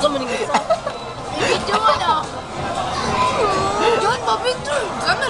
Kau meninggal. Jom lah. Jom, Bobby tu. Kamu